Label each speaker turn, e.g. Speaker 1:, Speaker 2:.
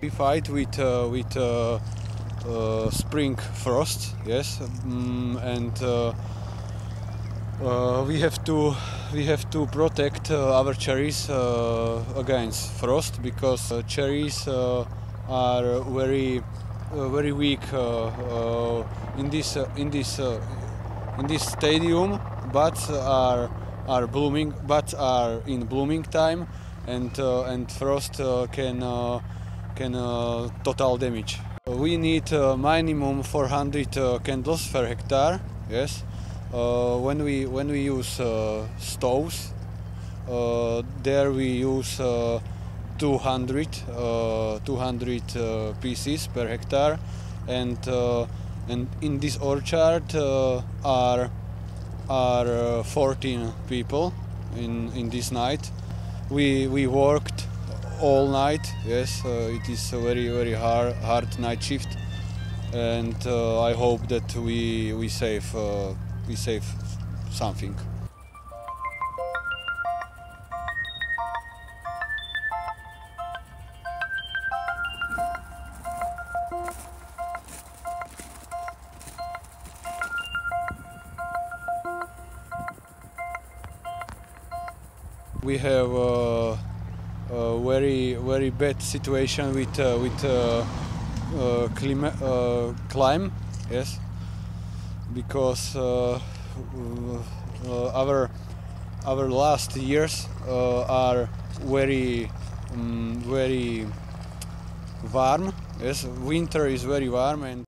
Speaker 1: We fight with uh, with uh, uh, spring frost, yes, mm, and uh, uh, we have to we have to protect uh, our cherries against frost because cherries are very uh, very weak uh, uh, in this uh, in this uh, in this stadium, but are are blooming, but are in blooming time, and uh, and frost can can total damage. We need minimum 400 uh, candles per hectare. Yes. When we when we use stoves, there we use 200 uh, 200 uh, pieces per hectare, and uh, and in this orchard are are uh, 14 people in in this night. We we worked all night. Yes, it is a very very hard hard night shift, and uh, I hope that we we save uh, we save something. We have a very very bad situation with uh, with uh, uh, clima, climb, yes, because our our last years are very um, very warm. Yes, winter is very warm and